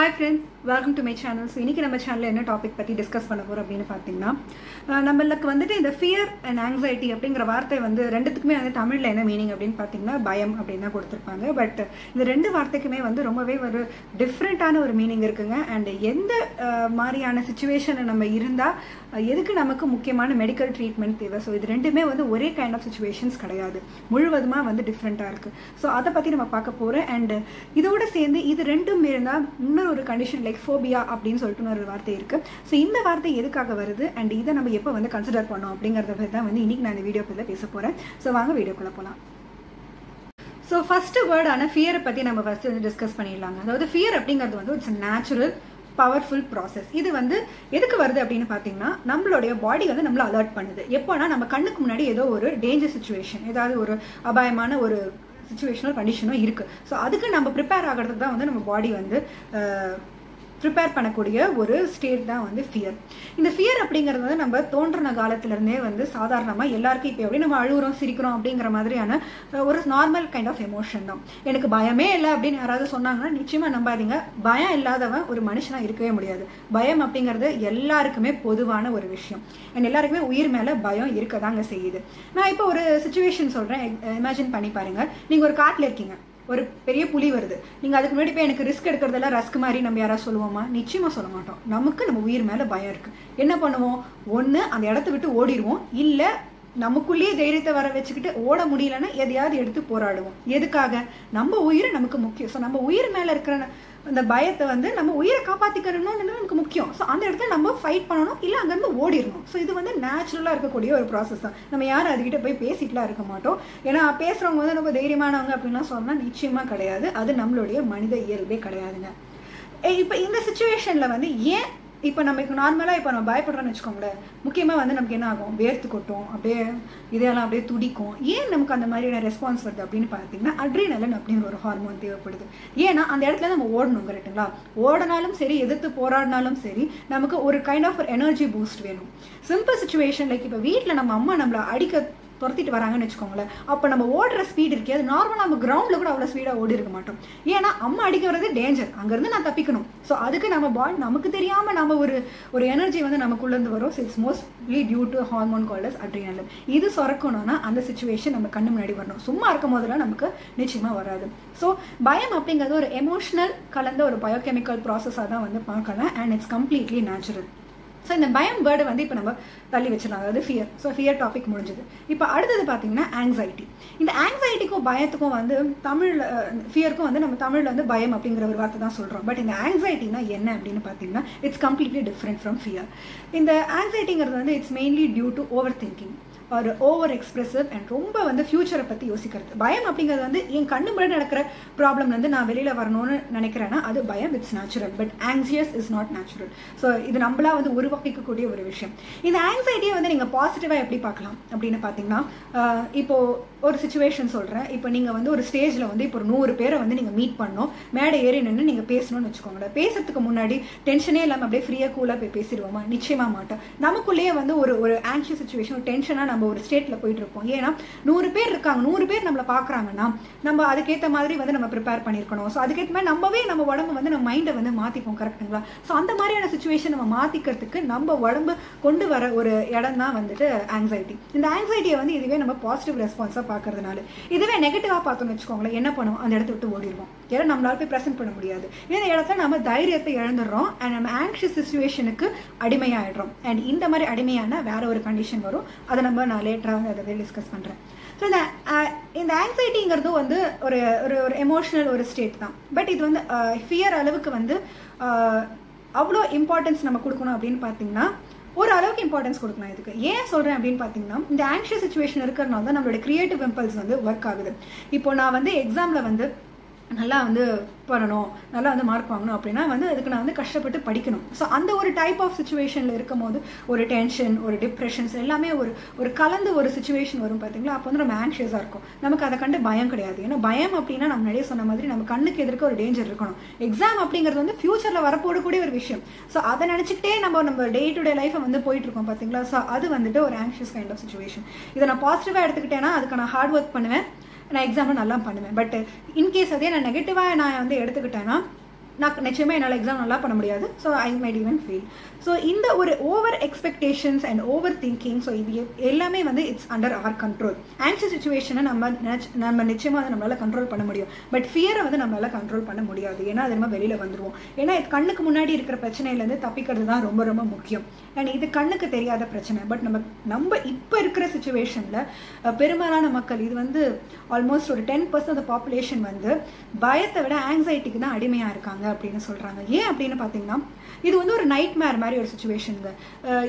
Hi friends welcome to my channel so இன்றைக்கி நம்ம சேனலில் என்ன டாபிக் பற்றி டிஸ்கஸ் பண்ண போகிறோம் அப்படின்னு பார்த்தீங்கன்னா நம்மளுக்கு வந்துட்டு இந்த ஃபியர் அண்ட் ஆங்ஸைட்டி அப்படிங்கிற வார்த்தை வந்து ரெண்டுத்துக்குமே வந்து தமிழில் என்ன மீனிங் அப்படின்னு பார்த்தீங்கன்னா பயம் அப்படின்னு தான் கொடுத்துருப்பாங்க. பட் இந்த ரெண்டு வார்த்தைக்குமே வந்து ரொம்பவே ஒரு டிஃப்ரெண்ட்டான ஒரு மீனிங் இருக்குங்க. அண்ட் எந்த மாதிரியான சுச்சுவேஷனை நம்ம இருந்தால் எதுக்கு நமக்கு முக்கியமான மெடிக்கல் ட்ரீட்மெண்ட் தேவை? ஸோ இது ரெண்டுமே வந்து ஒரே கைண்ட் ஆஃப் சுச்சுவேஷன்ஸ் கிடையாது. முழுவதுமாக வந்து டிஃப்ரெண்ட்டாக இருக்குது ஸோ அதை பற்றி நம்ம பார்க்க போகிறோம் அண்ட் இதோட சேர்ந்து இது ரெண்டும் இருந்தால் இன்னொரு ஒரு கண்டிஷன் லைக் ஃபோபியா அப்படின்னு சொல்லிட்டு ஒரு வார்த்தை இருக்குது ஸோ இந்த வார்த்தை எதுக்காக வருது? அண்ட் இதை நம்ம எப்போ வந்து கன்சிடர் பண்ணோம் அப்படிங்கிறத பற்றி தான் வந்து இன்றைக்கி நான் இந்த வீடியோ பற்றி பேச போகிறேன் ஸோ வாங்க வீடியோக்குள்ளே போகலாம் ஸோ ஃபஸ்ட்டு வேர்டான ஃபியரை பற்றி நம்ம ஃபஸ்ட்டு வந்து டிஸ்கஸ் பண்ணிடலாங்க. அதாவது ஃபியர் அப்படிங்கிறது வந்து இட்ஸ் நேச்சுரல் பவர்ஃபுல் ப்ராசஸ் இது வந்து எதுக்கு வருது அப்படின்னு பார்த்தீங்கன்னா நம்மளுடைய பாடி வந்து நம்மளை அலர்ட் பண்ணுது. எப்போனா நம்ம கண்ணுக்கு முன்னாடி ஏதோ ஒரு டேஞ்சர் சுச்சுவேஷன் ஏதாவது ஒரு அபாயமான ஒரு சுச்சுவேஷனல் கண்டிஷனும் இருக்குது ஸோ அதுக்கு நம்ம ப்ரிப்பேர் ஆகிறதுக்கு தான் வந்து நம்ம பாடி வந்து ப்ரிப்பேர் பண்ணக்கூடிய ஒரு ஸ்டேட் தான் வந்து ஃபியர் இந்த ஃபியர் அப்படிங்கிறது வந்து நம்ம தோன்றின காலத்துலேருந்தே வந்து சாதாரணமாக எல்லாருக்கும் இப்போ எப்படி நம்ம அழுகுறோம் சிரிக்கிறோம் அப்படிங்கிற மாதிரியான ஒரு நார்மல் கைண்ட் ஆஃப் எமோஷன் தான். எனக்கு பயமே இல்லை அப்படின்னு யாராவது சொன்னாங்கன்னா நிச்சயமாக நம்பாதீங்க. பயம் இல்லாதவன் ஒரு மனுஷனாக இருக்கவே முடியாது. பயம் அப்படிங்கிறது எல்லாருக்குமே பொதுவான ஒரு விஷயம். அண்ட் எல்லாருக்குமே உயிர் மேலே பயம் இருக்க தாங்க செய்யுது. நான் இப்போ ஒரு சுச்சுவேஷன் சொல்கிறேன் இமேஜின் பண்ணி பாருங்கள் நீங்கள் ஒரு காட்டில் இருக்கீங்க. ஒரு பெரிய புலி வருது. நீங்கள் அதுக்கு முன்னாடி போய் எனக்கு ரிஸ்க் எடுக்கிறதெல்லாம் ரஸ்க் மாதிரி நம்ம யாராவது சொல்லுவோமா? நிச்சயமாக சொல்ல மாட்டோம். நமக்கு நம்ம உயிர் மேலே பயம் இருக்குது என்ன பண்ணுவோம்? ஒன்று அந்த இடத்த விட்டு ஓடிடுவோம். இல்லை நமக்குள்ளேயே தைரியத்தை வர வச்சுக்கிட்டு ஓட முடியலன்னா எதையாவது எடுத்து போராடுவோம். எதுக்காக? நம்ம உயிர் நமக்கு முக்கியம். ஸோ நம்ம உயிர் மேலே இருக்கிற அந்த பயத்தை வந்து நம்ம உயிரை காப்பாற்றிக்கணும்னு நமக்கு முக்கியம்? ஸோ அந்த இடத்துல நம்ம ஃபைட் பண்ணணும் இல்லை அங்கேருந்து ஓடிடணும். ஸோ இது வந்து நேச்சுரலாக இருக்கக்கூடிய ஒரு ப்ராசஸ் தான். நம்ம யாரும் அதுக்கிட்ட போய் பேசிட்டுலாம் இருக்க மாட்டோம். ஏன்னா பேசுகிறவங்க வந்து ரொம்ப தைரியமானவங்க அப்படின்லாம் சொன்னால் நிச்சயமாக கிடையாது. அது நம்மளுடைய மனித இயல்பே கிடையாதுங்க. இப்போ இந்த சுச்சுவேஷனில் வந்து ஏன் இப்போ நமக்கு நார்மலாக இப்போ நம்ம பயப்படுறோம்னு வச்சுக்கோங்களேன் முக்கியமாக வந்து நமக்கு என்ன ஆகும்? வேர்த்து கொட்டும் அப்படியே இதெல்லாம் அப்படியே துடிக்கும். ஏன் நமக்கு அந்த மாதிரியான ரெஸ்பான்ஸ் வருது அப்படின்னு பார்த்தீங்கன்னா அட்ரினலன் அப்படிங்கிற ஒரு ஹார்மோன் தேவைப்படுது. ஏன்னா அந்த இடத்துல நம்ம ஓடணும் கரெக்டுங்களா ஓடினாலும் சரி எதிர்த்து போராடினாலும் சரி நமக்கு ஒரு கைண்ட் ஆஃப் ஒரு எனர்ஜி பூஸ்ட் வேணும். சிம்பிள் சுச்சுவேஷன் லைக் இப்போ வீட்டில் நம்ம அம்மா நம்மளை அடிக்க துரத்திட்டு வராங்கன்னு வச்சுக்கோங்களேன். அப்போ நம்ம ஓடுற ஸ்பீடு இருக்கே அது நார்மலாக நம்ம கிரவுண்டில் கூட அவ்வளோ ஸ்பீடாக ஓடி இருக்க மாட்டோம். ஏன்னா அம்மா அடிக்க வர்றது டேஞ்சர் அங்கேருந்து நான் தப்பிக்கணும். ஸோ அதுக்கு நம்ம பாடி நமக்கு தெரியாமல் நம்ம ஒரு ஒரு எனர்ஜி வந்து நமக்குள்ளேருந்து வரும். It's mostly due to hormone called as adrenal இது சுரக்கணும்னா அந்த சுச்சுவேஷன் நம்ம கண்ணு முன்னாடி வரணும். சும்மா இருக்கும் போதெல்லாம் நமக்கு நிச்சயமாக வராது. ஸோ பயம் அப்படிங்கிறது ஒரு எமோஷனல் கலந்த ஒரு பயோகெமிக்கல் ப்ராசஸாக தான் வந்து பார்க்கலாம். And it's completely natural so இந்த பயம் வேர்டை வந்து இப்போ நம்ம தள்ளி வச்சிடலாம். அதாவது ஃபியர் ஸோ ஃபியர் டாபிக் முடிஞ்சது. இப்போ அடுத்தது பார்த்தீங்கன்னா ஆங்ஸைட்டி இந்த ஆங்ஸைட்டிக்கும் பயத்துக்கும் வந்து தமிழில் ஃபியருக்கும் வந்து நம்ம தமிழில் வந்து பயம் அப்படிங்கிற ஒரு வார்த்தை தான் சொல்கிறோம் பட் இந்த ஆங்ஸைட்டினா என்ன அப்படின்னு பார்த்தீங்கன்னா it's completely different from fear இந்த ஆங்ஸைட்டிங்கிறது வந்து it's mainly due to over thinking ஒரு ஓவர் எக்ஸ்பிரசிவ் அண்ட் ரொம்ப வந்து ஃபியூச்சரை பற்றி யோசிக்கிறது. பயம் அப்படிங்கிறது வந்து என் கண்ணு முன்னாடி நடக்கிற ப்ராப்ளம்லேருந்து நான் வெளியில் வரணும்னு நினைக்கிறேன்னா அது பயம் it's natural but anxious is not natural so இது நம்மளா வந்து உருவாக்கிக்கக்கூடிய ஒரு விஷயம். இந்த ஆங்ஸைட்டியை வந்து நீங்கள் பாசிட்டிவாக எப்படி பார்க்கலாம் அப்படின்னு பார்த்தீங்கன்னா இப்போது ஒரு சுச்சுவேஷன் சொல்கிறேன் இப்போ நீங்கள் வந்து ஒரு ஸ்டேஜில் வந்து இப்போ ஒரு நூறு பேரை வந்து நீங்கள் மீட் பண்ணணும் மேடை ஏறி நின்று நீங்கள் பேசணும்னு வச்சுக்கோங்களேன். பேசுறதுக்கு முன்னாடி டென்ஷனே இல்லாமல் அப்படியே ஃப்ரீயாக கூலாக போய் பேசிடுவோமா? நிச்சயமாக மாட்டோம். நமக்குள்ளேயே வந்து ஒரு ஒரு ஆங்ஷியஸ் சுச்சுவேஷன் ஒரு டென்ஷனாக நம்ம நம்ம ஒரு ஸ்டேட்டில் போயிட்டு இருப்போம் ஏன்னா நூறு பேர் இருக்காங்க நூறு பேர் நம்மளை பார்க்குறாங்கன்னா நம்ம அதுக்கேற்ற மாதிரி வந்து நம்ம ப்ரிப்பேர் பண்ணியிருக்கணும் ஸோ அதுக்கேற்ற மாதிரி நம்மவே நம்ம உடம்பு வந்து நம்ம மைண்டை வந்து மாற்றிப்போம் கரெக்டுங்களா ஸோ அந்த மாதிரியான சுச்சுவேஷன் நம்ம மாற்றிக்கிறதுக்கு நம்ம உடம்பு கொண்டு வர ஒரு இடம் தான் வந்துட்டு ஆங்ஸைட்டி இந்த ஆங்ஸைட்டியை வந்து இதுவே நம்ம பாசிட்டிவ் ரெஸ்பான்ஸாக பார்க்கறதுனால இதுவே நெகட்டிவாக பார்த்தோம்னு வச்சுக்கோங்களேன் என்ன பண்ணுவோம்? அந்த இடத்த விட்டு ஓடிடுவோம். ஏன்னா நம்மளால போய் ப்ரெசென்ட் பண்ண முடியாது. இந்த இடத்துல நம்ம தைரியத்தை இழந்துடுறோம் அண்ட் நம்ம ஆங்ஷியஸ் சுச்சுவேஷனுக்கு அடிமையாயிடுறோம். அண்ட் இந்த மாதிரி அடிமையான வேற ஒரு கண்டிஷன் வரும். அதை நம்ம நான் லேட்டராக வந்து அதை டிஸ்கஸ் பண்ணுறேன் ஸோ இந்த இந்த ஆங்ஸைட்டிங்கிறது வந்து ஒரு ஒரு ஒரு எமோஷனல் ஒரு ஸ்டேட் தான். பட் இது வந்து ஃபியர் அளவுக்கு வந்து அவ்வளோ இம்பார்ட்டன்ஸ் நம்ம கொடுக்கணும் அப்படின்னு பார்த்தீங்கன்னா ஒரு அளவுக்கு இம்பார்ட்டன்ஸ் கொடுக்கலாம் இதுக்கு. ஏன் சொல்கிறேன் அப்படின்னு பார்த்தீங்கன்னா இந்த ஆங்ஷியஸ் சுச்சுவேஷன் இருக்கிறனால தான் நம்மளோட கிரியேட்டிவ் இம்பல்ஸ் வந்து ஒர்க் ஆகுது. இப்போ நான் வந்து எக்ஸாமில் வந்து நல்லா வந்து பண்ணணும் நல்லா வந்து மார்க் வாங்கணும் அப்படின்னா வந்து அதுக்கு நான் வந்து கஷ்டப்பட்டு படிக்கணும். ஸோ அந்த ஒரு டைப் ஆஃப் சுச்சுவேஷனில் இருக்கும் போது ஒரு டென்ஷன் ஒரு டிப்ரெஷன்ஸ் எல்லாமே ஒரு ஒரு கலந்து ஒரு சுச்சுவேஷன் வரும் பார்த்தீங்களா அப்போ வந்து நம்ம ஆங்ஷியஸாக இருக்கும். நமக்கு அதை கண்டு பயம் கிடையாது. ஏன்னா பயம் அப்படின்னா நம்ம நிறைய சொன்ன மாதிரி நம்ம கண்ணுக்கு எதிர்க்க ஒரு டேஞ்சர் இருக்கணும். எக்ஸாம் அப்படிங்கிறது வந்து ஃபியூச்சரில் வரப்போடக்கூடிய ஒரு விஷயம். ஸோ அதை நினச்சிக்கிட்டே நம்ம நம்ம டே டு டே லைஃப்பை வந்து போயிட்டு இருக்கோம் பார்த்தீங்களா ஸோ அது வந்துட்டு ஒரு ஆங்ஷியஸ் கைண்ட் ஆஃப் சுச்சுவேஷன் இதை நான் பாசிட்டிவாக எடுத்துக்கிட்டேன்னா அதுக்கு நான் ஹார்ட் ஒர்க் பண்ணுவேன். நான் எக்ஸாமில் நல்லா பண்ணுவேன். பட் இன்கேஸ் அதே நான் நெகட்டிவாக நான் வந்து எடுத்துக்கிட்டேன்னா நான் நிச்சயமாக என்னால் எக்ஸாம் நல்லா பண்ண முடியாது. So I might even fail so இந்த ஒரு over expectations and over thinking so இது எல்லாமே வந்து it's under our control answer சுச்சுவேஷனை நம்ம நம்ம நிச்சயமாக அதை நம்மளால் கண்ட்ரோல் பண்ண முடியும். பட் ஃபியரை வந்து நம்மளால் கண்ட்ரோல் பண்ண முடியாது. ஏன்னா அது நம்ம வெளியில் வந்துருவோம். ஏன்னா இது கண்ணுக்கு முன்னாடி இருக்கிற பிரச்சனையிலேருந்து தப்பிக்கிறது தான் ரொம்ப ரொம்ப முக்கியம். அண்ட் இது கண்ணுக்கு தெரியாத பிரச்சனை. பட் நம்ம நம்ம இப்போ இருக்கிற சுச்சுவேஷனில் பெரும்பாலான மக்கள் இது வந்து ஆல்மோஸ்ட் ஒரு டென் பர்சன்ட் பாப்புலேஷன் வந்து பயத்தை விட ஆங்ஸைட்டிக்கு தான் அடிமையாக இருக்காங்க. அப்படின்னு சொல்கிறாங்க ஏன் அப்படின்னு பார்த்தீங்கன்னா இது வந்து ஒரு நைட் மேர் மாதிரி ஒரு சுச்சுவேஷனுங்க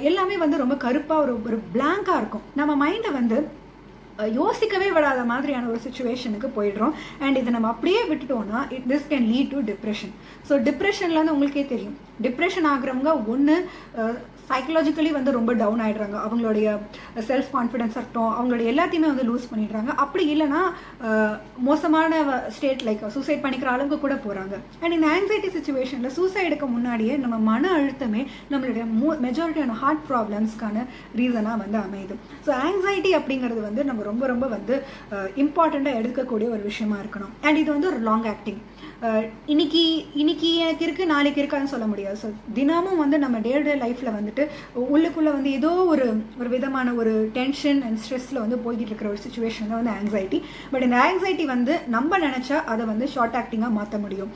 எல்லாமே வந்து ரொம்ப கருப்பாக ஒரு ஒரு பிளாங்காக இருக்கும். நம்ம மைண்டை வந்து யோசிக்கவே விடாத மாதிரியான ஒரு சுச்சுவேஷனுக்கு போயிடுறோம். அண்ட் இதை நம்ம அப்படியே விட்டுட்டோம்னா it this can lead to depression so டிப்ரெஷன்லேருந்து உங்களுக்கே தெரியும். டிப்ரெஷன் ஆகுறவங்க ஒன்று சைக்கலாஜிக்கலி வந்து ரொம்ப டவுன் ஆகிடுறாங்க அவங்களுடைய செல்ஃப் கான்ஃபிடென்ஸ் இருக்கட்டும் அவங்களுடைய எல்லாத்தையுமே வந்து லூஸ் பண்ணிடுறாங்க. அப்படி இல்லைன்னா மோசமான ஸ்டேட் லைக் சூசைட் பண்ணிக்கிற அளவுக்கு கூட போகிறாங்க அண்ட் இந்த ஆங்ஸைட்டி சுச்சுவேஷனில் சூசைடுக்கு முன்னாடியே நம்ம மன அழுத்தமே நம்மளுடைய மெஜாரிட்டியான ஹார்ட் ப்ராப்ளம்ஸ்க்கான ரீசனாக வந்து அமையுது. ஸோ ஆங்ஸைட்டி அப்படிங்கிறது வந்து நம்ம ரொம்ப ரொம்ப வந்து இம்பார்ட்டண்ட்டாக எடுக்கக்கூடிய ஒரு விஷயமா இருக்கணும். அண்ட் இது வந்து ஒரு லாங் ஆக்டிங் இன்னைக்கு இன்னைக்கு எனக்கு இருக்குது நாளைக்கு இருக்கான்னு சொல்ல முடியாது. ஸோ தினமும் வந்து நம்ம டே டு டே லைஃப்ல வந்துட்டு உள்ளுக்குள்ளே வந்து ஏதோ ஒரு ஒரு விதமான ஒரு டென்ஷன் அண்ட் ஸ்ட்ரெஸ்ஸில் வந்து போய்கிட்டு இருக்கிற ஒரு சுச்சுவேஷன் தான் வந்து ஆங்ஸைட்டி பட் இந்த ஆங்ஸைட்டி வந்து நம்ம நினச்சா அதை வந்து ஷார்ட் ஆக்டிங்காக மாற்ற முடியும்.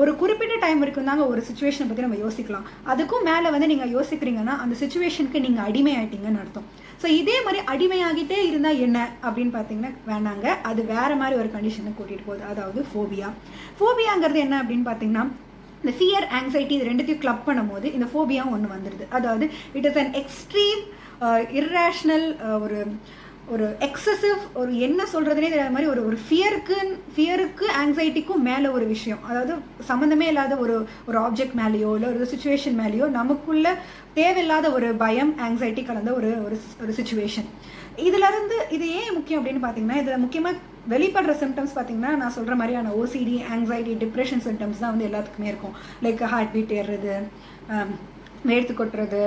ஒரு குறிப்பிட்ட டைம் வரைக்கும் தாங்க ஒரு சுச்சுவேஷனை பற்றி நம்ம யோசிக்கலாம். அதுக்கும் மேலே வந்து நீங்கள் யோசிக்கிறீங்கன்னா அந்த சுச்சுவேஷனுக்கு நீங்கள் அடிமை ஆயிட்டீங்கன்னு அர்த்தம். ஸோ இதே மாதிரி அடிமையாகிட்டே இருந்தால் என்ன அப்படின்னு பார்த்தீங்கன்னா வேணாங்க. அது வேற மாதிரி ஒரு கண்டிஷனை கூட்டிகிட்டு போகுது. அதாவது ஃபோபியா ஃபோபியாங்கிறது என்ன அப்படின்னு பார்த்தீங்கன்னா இந்த ஃபியர் ஆங்ஸைட்டி இது ரெண்டுத்தையும் கிளப் பண்ணும்போது இந்த ஃபோபியா ஒன்று வந்துடுது அதாவது it is an extreme irrational ஒரு ஒரு எக்ஸசிவ் ஒரு என்ன சொல்றதுனே தெரியாத மாதிரி ஒரு ஒரு ஃபியருக்கு ஃபியருக்கு ஆங்ஸைட்டிக்கும் மேலே ஒரு விஷயம். அதாவது சம்மந்தமே இல்லாத ஒரு ஒரு ஆப்ஜெக்ட் மேலேயோ இல்லை ஒரு சுச்சுவேஷன் மேலேயோ நமக்குள்ள தேவையில்லாத ஒரு பயம் ஆங்ஸைட்டி கலந்த ஒரு ஒரு சுச்சுவேஷன் இதுல இருந்து இது ஏன் முக்கியம் அப்படின்னு பார்த்தீங்கன்னா இதில் முக்கியமாக வெளிப்படுற சிம்டம்ஸ் பார்த்தீங்கன்னா நான் சொல்கிற மாதிரியான ஓசிடி ஆங்ஸைட்டி டிப்ரெஷன் சிம்டம்ஸ் தான் வந்து எல்லாத்துக்குமே இருக்கும். லைக் ஹார்ட் பீட் ஏறுறது um, வேர்த்து கொட்டுறது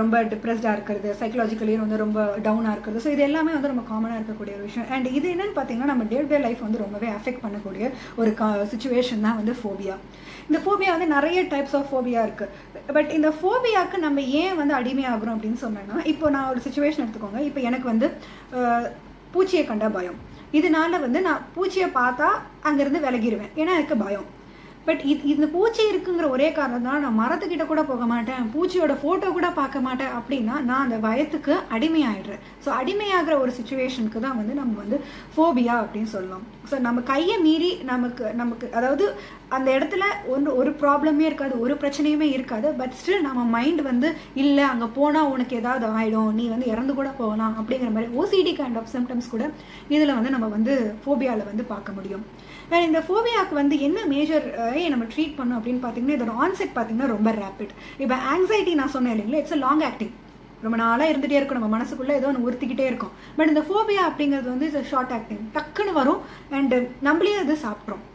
ரொம்ப டிப்ரெஸ்டாக இருக்கிறது சைக்கலாஜிக்கலி வந்து ரொம்ப டவுனாக இருக்கிறது. ஸோ இது எல்லாமே வந்து ரொம்ப காமனாக இருக்கக்கூடிய ஒரு விஷயம். அண்ட் இது என்னென்னு பார்த்தீங்கன்னா நம்ம டே டே லைஃப் வந்து ரொம்பவே அஃபெக்ட் பண்ணக்கூடிய ஒரு சுச்சுவேஷன் தான் வந்து ஃபோபியா இந்த ஃபோபியா வந்து நிறைய டைப்ஸ் ஆஃப் ஃபோபியா இருக்குது பட் இந்த ஃபோபியாக்கு நம்ம ஏன் வந்து அடிமையாகிறோம் அப்படின்னு சொன்னேன்னா இப்போ நான் ஒரு சுச்சுவேஷன் எடுத்துக்கோங்க. இப்போ எனக்கு வந்து பூச்சியை கண்டா பயம். இதனால வந்து நான் பூச்சியை பார்த்தா அங்கேருந்து விலகிடுவேன் ஏன்னா எனக்கு பயம். பட் இது இந்த பூச்சி இருக்குங்கிற ஒரே காரணம் தான் நான் மரத்துக்கிட்ட கூட போக மாட்டேன் பூச்சியோட ஃபோட்டோ கூட பார்க்க மாட்டேன் அப்படின்னா நான் அந்த பயத்துக்கு அடிமையாயிடுறேன். ஸோ அடிமையாகிற ஒரு சுச்சுவேஷனுக்கு தான் வந்து நம்ம வந்து ஃபோபியா அப்படின்னு சொல்லலாம். ஸோ நம்ம கையை மீறி நமக்கு நமக்கு அதாவது அந்த இடத்துல ஒன்று ஒரு ப்ராப்ளமே இருக்காது ஒரு பிரச்சனையுமே இருக்காது பட் ஸ்டில் நம்ம மைண்ட் வந்து இல்லை அங்கே போனால் உனக்கு ஏதாவது ஆகிடும் நீ வந்து இறந்து கூட போகலாம் அப்படிங்கிற மாதிரி ஓசிடி கைண்ட் ஆஃப் சிம்டம்ஸ் கூட இதில் வந்து நம்ம வந்து ஃபோபியாவில் வந்து பார்க்க முடியும். வேறு இந்த ஃபோபியாவுக்கு வந்து என்ன மேஜர் நம்ம ட்ரீட் பண்ணோம் அப்படின்னு பார்த்தீங்கன்னா இதோட ஆன்செட் பார்த்தீங்கன்னா ரொம்ப ரேபிட் இப்போ ஆங்ஸைட்டி நான் சொன்னேன் இல்லைங்களா இட்ஸ் லாங் ஆக்டிங் ரொம்ப நாளாக இருந்துகிட்டே இருக்கும். நம்ம மனசுக்குள்ளே ஏதோ ஒன்று உறுத்திக்கிட்டே இருக்கும். பட் இந்த ஃபோபியா அப்படிங்கிறது வந்து இட்ஸ் ஷார்ட் ஆக்டிங் டக்குன்னு வரும். அண்டு நம்மளே அது சாப்பிட்றோம்.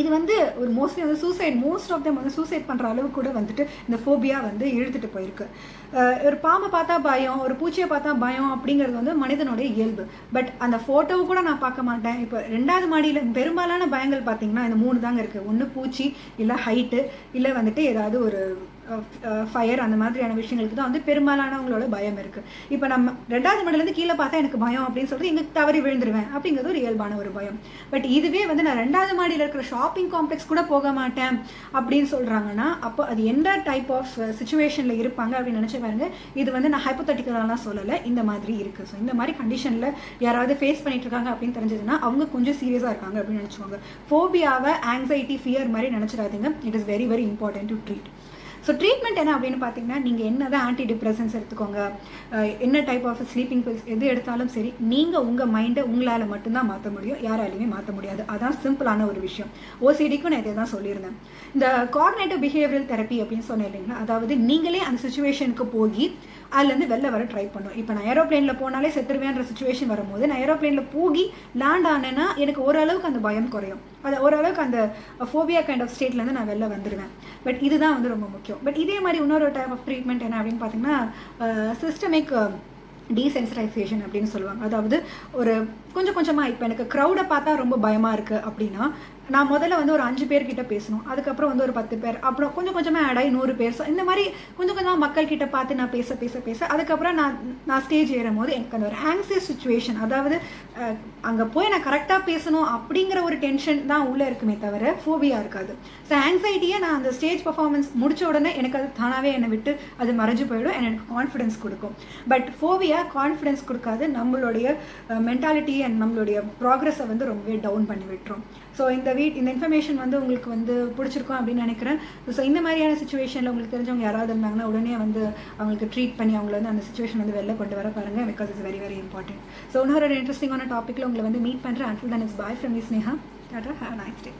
இது வந்து ஒரு மோஸ்ட்லி வந்து சூசைட் மோஸ்ட் ஆஃப் தம் வந்து சூசைட் பண்ணுற அளவு கூட வந்துட்டு இந்த ஃபோபியா வந்து இழுத்துட்டு போயிருக்கு. ஒரு பாம்பை பார்த்தா பயம் ஒரு பூச்சியை பார்த்தா பயம் அப்படிங்கிறது வந்து மனிதனுடைய இயல்பு. பட் அந்த ஃபோட்டோவை கூட நான் பார்க்க மாட்டேன். இப்போ ரெண்டாவது மாடியில் பெரும்பாலான பயங்கள் பார்த்தீங்கன்னா இந்த மூணு தாங்க இருக்குது ஒன்று பூச்சி இல்லை ஹைட்டு இல்லை வந்துட்டு ஏதாவது ஒரு ஃபயர் uh, அந்த மாதிரியான விஷயங்களுக்கு தான் வந்து பெரும்பாலானவங்களோட பயம் இருக்குது இப்போ நம்ம ரெண்டாவது மாடிலேருந்து கீழே பார்த்தா எனக்கு பயம் அப்படின்னு சொல்லிட்டு இங்கே தவறி விழுந்துருவேன் அப்படிங்கிறது ஒரு இயல்பான ஒரு பயம். பட் இதுவே வந்து நான் ரெண்டாவது மாடியில் இருக்கிற ஷாப்பிங் காம்ப்ளெக்ஸ் கூட போக மாட்டேன் அப்படின்னு சொல்கிறாங்கன்னா அப்போ அது எந்த டைப் ஆஃப் சுச்சுவேஷனில் இருப்பாங்க அப்படின்னு நினச்சி பாருங்க. இது வந்து நான் ஹைப்போத்தட்டிக்கலாலாம் சொல்லலை. இந்த மாதிரி இருக்குது ஸோ இந்த மாதிரி கண்டிஷனில் யாராவது ஃபேஸ் பண்ணிட்டு இருக்காங்க அப்படின்னு தெரிஞ்சதுன்னா அவங்க கொஞ்சம் சீரியஸாக இருக்காங்க அப்படின்னு நினச்சிக்கோங்க. ஃபோபியாவை ஆங்ஸைட்டி ஃபியர் மாதிரி நினச்சிடாதீங்க. It is very very important to treat so treatment என்ன அப்படின்னு பார்த்தீங்கன்னா நீங்கள் என்ன தான் ஆன்டி டிப்ரெசன்ஸ் எடுத்துக்கோங்க என்ன டைப் ஆஃப் ஸ்லீப்பிங் பில்ஸ் எது எடுத்தாலும் சரி நீங்கள் உங்கள் மைண்டை உங்களால் மட்டும்தான் மாற்ற முடியும் யாராலையுமே மாற்ற முடியாது. அதான் சிம்பிளான ஒரு விஷயம். ஓசிடிக்கும் நான் இதை தான் சொல்லியிருந்தேன். இந்த கார்டினேட்டிவ் பிஹேவியல் தெரப்பி அப்படின்னு சொன்னேன் இல்லைங்களா? அதாவது நீங்களே அந்த சுச்சுவேஷனுக்கு போய் அதுலேருந்து வெளில வர ட்ரை பண்ணும். இப்போ நான் ஏரோப்ளேனில் போனாலே செத்துருவேன்ற சுச்சுவேஷன் வரும்போது நான் ஏரோப்ளேனில் போகி லேண்ட் ஆனேன்னா எனக்கு ஓரளவுக்கு அந்த பயம் குறையும். அது ஓரளவுக்கு அந்த ஃபோபியா கைண்ட் ஆஃப் ஸ்டேட்லேருந்து நான் வெளில வந்துடுவேன் பட் இதுதான் வந்து ரொம்ப முக்கியம். பட் இதே மாதிரி இன்னொரு டைப் ஆஃப் ட்ரீட்மெண்ட் என்ன அப்படின்னு பார்த்தீங்கன்னா சிஸ்டமிக் டீசென்சிடைசேஷன் அப்படின்னு சொல்லுவாங்க. அதாவது ஒரு கொஞ்சம் கொஞ்சமாக இப்போ எனக்கு க்ரௌடை பார்த்தா ரொம்ப பயமாக இருக்குது அப்படின்னா நான் முதல்ல வந்து ஒரு அஞ்சு பேர்கிட்ட பேசணும். அதுக்கப்புறம் வந்து ஒரு பத்து பேர். அப்புறம் கொஞ்சம் கொஞ்சமாக ஆட் ஆகி நூறு பேர். So, இந்த மாதிரி கொஞ்சம் கொஞ்சமாக மக்கள்கிட்ட பார்த்து நான் பேச பேச பேச அதுக்கப்புறம் நான் நான் ஸ்டேஜ் ஏறும் போது எனக்கு அந்த ஒரு ஹேங்ஸி சுச்சுவேஷன் அதாவது அங்கே போய் நான் கரெக்டாக பேசணும் அப்படிங்கிற ஒரு டென்ஷன் தான் உள்ளே இருக்குமே தவிர ஃபோபியா இருக்காது. ஸோ ஆங்ஸைட்டியை நான் அந்த ஸ்டேஜ் பர்ஃபார்மன்ஸ் முடிச்ச உடனே எனக்கு அது தானாகவே என்னை விட்டு அது மறைஞ்சு போயிடும். எனக்கு கான்ஃபிடன்ஸ் கொடுக்கும். பட் ஃபோபியா கான்ஃபிடன்ஸ் கொடுக்காது. நம்மளுடைய மென்டாலிட்டி அண்ட் நம்மளுடைய ப்ராக்ரஸை வந்து ரொம்பவே டவுன் பண்ணி விட்டுரும். ஸோ இந்த வீட் இந்த இன்ஃபர்மேஷன் வந்து உங்களுக்கு வந்து பிடிச்சிருக்கும் அப்படின்னு நினைக்கிறேன். ஸோ இந்த மாதிரியான சுச்சுவேஷனில் உங்களுக்கு தெரிஞ்சவங்க யாராவது இருந்தாங்கன்னா உடனே வந்து அவங்களுக்கு ட்ரீட் பண்ணி அவங்கள வந்து அந்த சுச்சுவேஷன் வந்து வெளில கொண்டு வர பாருங்க because it's very very important so இன்னொரு இன்ட்ரெஸ்டிங்கான டாப்பிக்கில் உங்களை வந்து மீட் பண்ணுறேன் and then is bye from Sneha tata have nice day